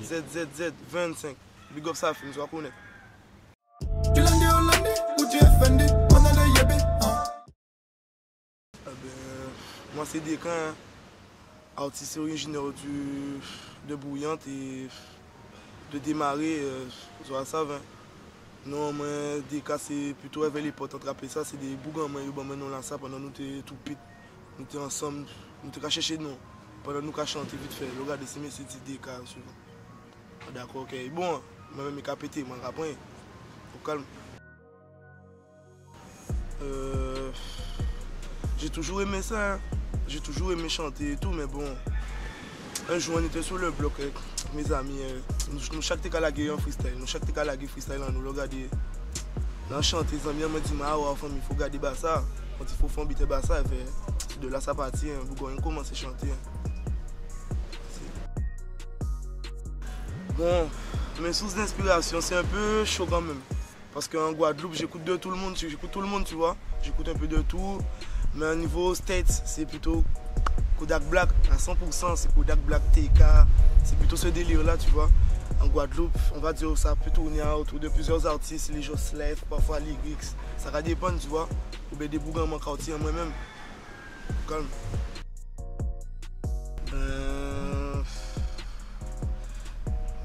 ZZZ25 Big up sa film, swa konen. Kilande Hollande, Uji Effendi Manade Yebe Mwen se dekan ah Artiste originaire du, De Bouyante De Demare euh, Zwa sav Non mwen dekan se Puto evè li pot antrape sa Se de bougan mwen yo ban mwen non lan sa Pendan nou te tout pit Nou te ansam, nou te ka chèche nou Pendan nou ka chante vit fè Lo gade se mè se ti dekan Souvan D'accord, ok, bon, moi-même, je pété, moi, après, au calme. Euh, j'ai toujours aimé ça, hein. j'ai toujours aimé chanter et tout, mais bon, un jour on était sur le bloc avec mes amis, euh, nous, nous chaque fois la en freestyle, nous chaque fois la freestyle, nous regardons, nous les amis me disent, ah il faut garder ça, quand il faut faire ça, de là ça partit, hein, vous on commence à chanter. hein. Bon, mes sources d'inspiration, c'est un peu chaud quand même. Parce qu'en Guadeloupe, j'écoute de tout le monde, j'écoute tout le monde, tu vois. J'écoute un peu de tout. Mais au niveau States, c'est plutôt Kodak Black à 100%, c'est Kodak Black TK. C'est plutôt ce délire-là, tu vois. En Guadeloupe, on va dire ça peut tourner autour de plusieurs artistes, les Joslev, parfois Lyrics. Ça va dépendre, tu vois. Ou bien des bougans en quartier moi-même. Calme. Euh,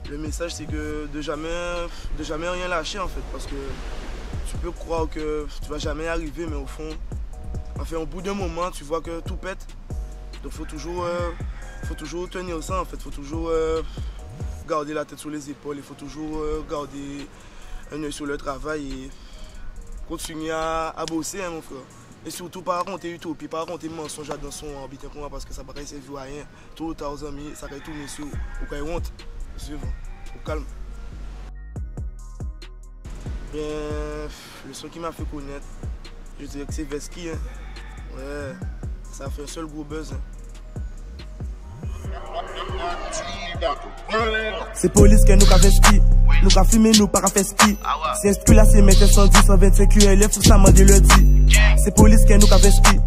Le message c'est que de jamais, de jamais rien lâcher en fait parce que tu peux croire que tu vas jamais arriver mais au fond, enfin au bout d'un moment tu vois que tout pète. Donc faut toujours, euh, faut toujours tenir ça en fait, faut toujours euh, garder la tête sur les épaules, il faut toujours euh, garder un œil sur le travail et continuer à, à bosser hein, mon frère. Et surtout pas raconter utopie, pas raconter mensonge dans son habitant parce que ça paraît servir à rien. Tout amis, ça va tourner sur ou ils honte. Suivre, au calme. Bien, le son qui m'a fait connaître, je dirais que c'est Veski. Hein. Ouais, ça fait un seul gros buzz. hein. C'est police qui nous a investi. Nous a fumé, nous fait ski. Si inscrit là, c'est mettre 110, 125 QLF, faut ça demander le dit. C'est police qui nous a investi.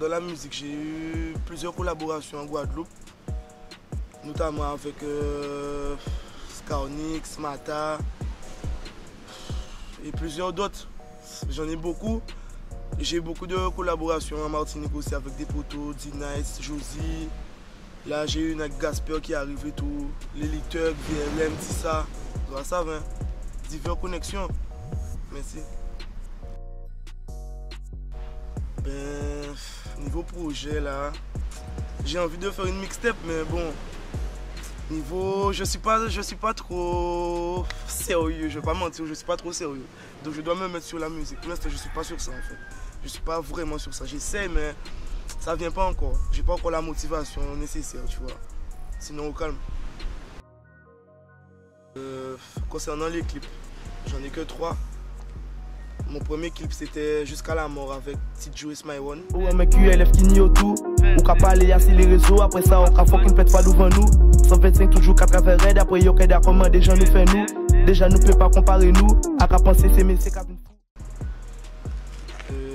Dans la musique, j'ai eu plusieurs collaborations en Guadeloupe, notamment avec euh, Scarnix, Mata et plusieurs d'autres. J'en ai beaucoup. J'ai eu beaucoup de collaborations en Martinique aussi avec des potos, D-Nice, Josie. Là, j'ai eu une Gasper qui arrive et tout. L'éliteux, VLM, Tissa. Tu ça, hein? Diverses connexions. Merci. Ben, niveau projet là, j'ai envie de faire une mixtape, mais bon, niveau, je suis pas, je suis pas trop sérieux, je vais pas mentir, je suis pas trop sérieux. Donc je dois me mettre sur la musique. Pour l'instant, je suis pas sur ça en fait. Je suis pas vraiment sur ça. J'essaie, mais ça vient pas encore. J'ai pas encore la motivation nécessaire, tu vois. Sinon, au calme. Euh, concernant les clips, j'en ai que trois. Mon premier clip c'était Jusqu'à la mort avec Tite Joyce My One. Ou un mec QLF qui nie tout? Ou qu'à parler sur les réseaux. Après ça, on faut qu'une pète pas devant nous. 125 toujours qu'à travers raid. Après, yo, qu'à comment déjà nous fait nous? Déjà, nous peut pas comparer nous. À qu'à penser, c'est mais c'est. Euh,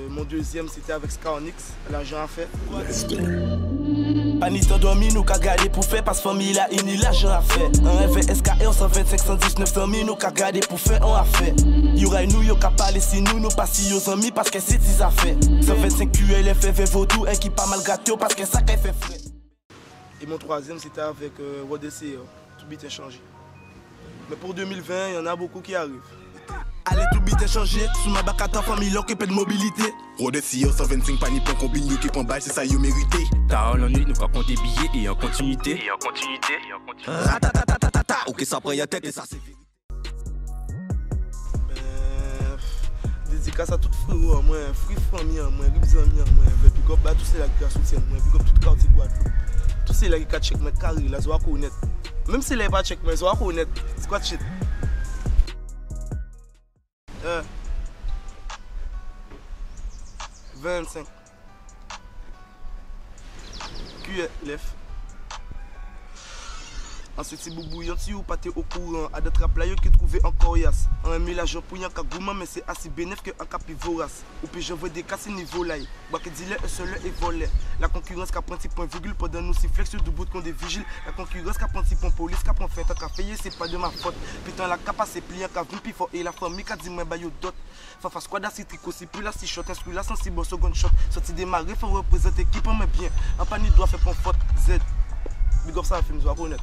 mon deuxième c'était avec Scarnix, l'argent à fait. Pas ni t'endormi, nous qu'à garder pour faire. Parce famille là, il n'y l'argent à faire. Un RV SKR 125, 110, 900 000, nous qu'à garder pour faire, on a fait. Y'aurait nous, yo qu'à parler si nous, nous pas si yo amis parce que c'est des affaires. 125 QLF, FV Vaudou, un qui pas mal gâté parce que ça qu'elle fait frais. Et mon troisième c'était avec euh, Rodessé, tout bit échangé. Mais pour 2020, il y en a beaucoup qui arrivent. Ale tou bizne chanje, sou ma baka ta fami lò kepe d'mobilite Rode si yo 125 pani pon kombin yo kepe an bal se sa yo merite Ta an an nou ka pon de biye e an kontinite E an kontinite Ratatatatata, ouke sa pre ya tete e sa se veri Dedikas a tout fri ou an mwen, fri fami an mwen, rib zan mi an mwen Ve big up ba tout se la ki ka soutyen mwen, big up tout ka outi gwa dlo Tout se la ki ka chek mwen kari la zwa konet Mem se la pa chek mwen zwa konet, squat shit Euh. 25. QLF. Ensuite, si boubou yon si ou pas t'es au courant. A de trap là yo qui trouvé encore yas. En un mélange pour yon ka gourmand, mais c'est assez bénéf que un capi vorace. Ou puis je veux des casses niveau là. Bois que dealer un seul et voler. La concurrence qui prend 6 points virgule pendant nous si flex du bout qu'on des vigiles. La concurrence qui prend 6 points police, qui prend fait un café, c'est pas de ma faute. Putain, la capa c'est pliant, qui venu fort et la famille qui dit moi bah yo dot. Fafa squad à si tricot, si plus là si shot, instruit là sans si second shot. Sorti démarrer, faut représenter équipe, mais bien. Un panier doit faire pour faute Z. Big up ça, film, je vais.